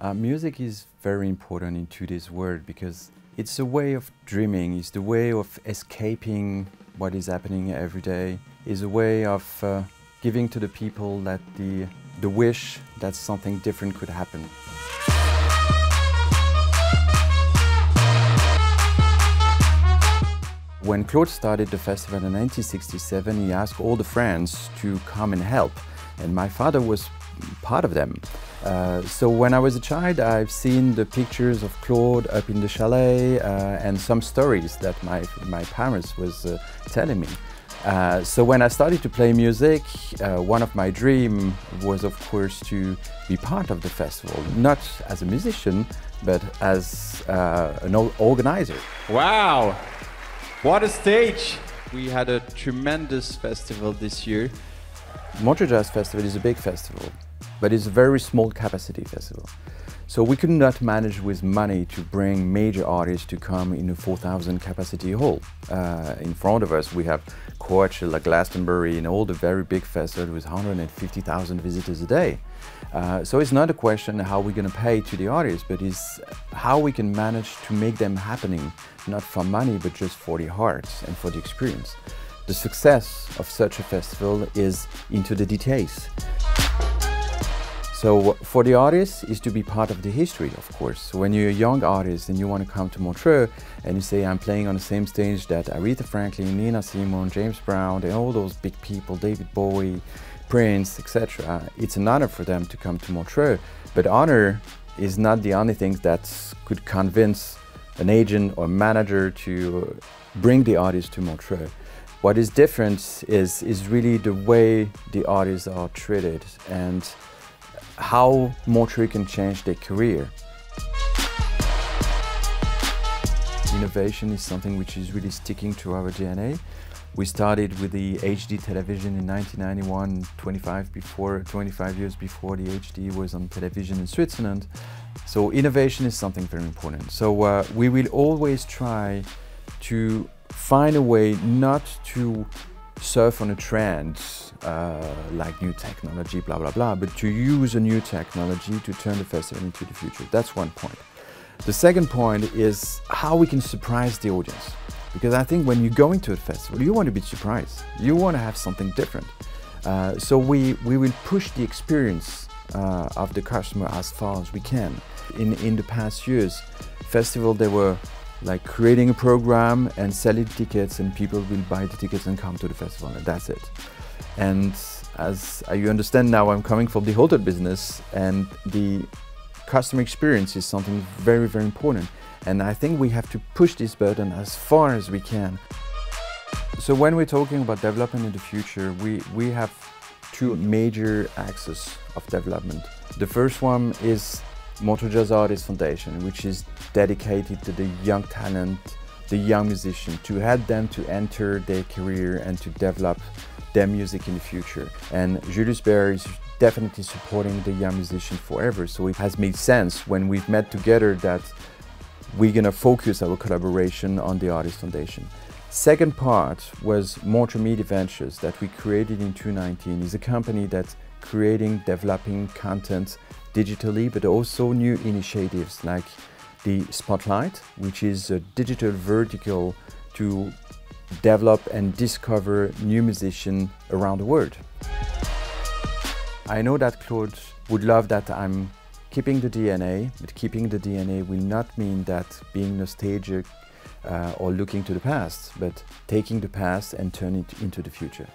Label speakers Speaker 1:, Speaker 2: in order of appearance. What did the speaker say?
Speaker 1: Uh, music is very important in today's world because it's a way of dreaming, it's the way of escaping what is happening every day, it's a way of uh, giving to the people that the, the wish that something different could happen. When Claude started the festival in 1967, he asked all the friends to come and help, and my father was part of them. Uh, so when I was a child, I've seen the pictures of Claude up in the chalet uh, and some stories that my, my parents was uh, telling me. Uh, so when I started to play music, uh, one of my dreams was of course to be part of the festival, not as a musician, but as uh, an organizer.
Speaker 2: Wow, what a stage! We had a tremendous festival this year.
Speaker 1: Montreux Jazz Festival is a big festival but it's a very small capacity festival. So we could not manage with money to bring major artists to come in a 4,000 capacity hall. Uh, in front of us we have Coachella, Glastonbury and all the very big festivals with 150,000 visitors a day. Uh, so it's not a question how we're going to pay to the artists, but it's how we can manage to make them happening, not for money, but just for the hearts and for the experience. The success of such a festival is into the details. So for the artist is to be part of the history, of course. When you're a young artist and you want to come to Montreux and you say, I'm playing on the same stage that Aretha Franklin, Nina Simone, James Brown, and all those big people, David Bowie, Prince, etc. It's an honor for them to come to Montreux. But honor is not the only thing that could convince an agent or manager to bring the artist to Montreux. What is different is, is really the way the artists are treated and how Montreux can change their career. Innovation is something which is really sticking to our DNA. We started with the HD television in 1991, 25, before, 25 years before the HD was on television in Switzerland. So innovation is something very important. So uh, we will always try to find a way not to surf on a trend uh, like new technology, blah, blah, blah, but to use a new technology to turn the festival into the future. That's one point. The second point is how we can surprise the audience. Because I think when you go into a festival, you want to be surprised. You want to have something different. Uh, so we, we will push the experience uh, of the customer as far as we can. In, in the past years, festival, they were like creating a program and selling tickets and people will buy the tickets and come to the festival and that's it. And as you understand now, I'm coming from the hotel business and the customer experience is something very, very important. And I think we have to push this button as far as we can. So when we're talking about development in the future, we, we have two major axes of development. The first one is Jazz Artists Foundation, which is dedicated to the young talent, the young musician, to help them to enter their career and to develop their music in the future. And Julius Baer is definitely supporting the young musician forever, so it has made sense when we've met together that we're gonna focus our collaboration on the Artist Foundation. Second part was Montreux Media Ventures that we created in 2019. is a company that's creating, developing content digitally, but also new initiatives like the Spotlight, which is a digital vertical to develop and discover new musicians around the world. I know that Claude would love that I'm keeping the DNA, but keeping the DNA will not mean that being nostalgic uh, or looking to the past, but taking the past and turning it into the future.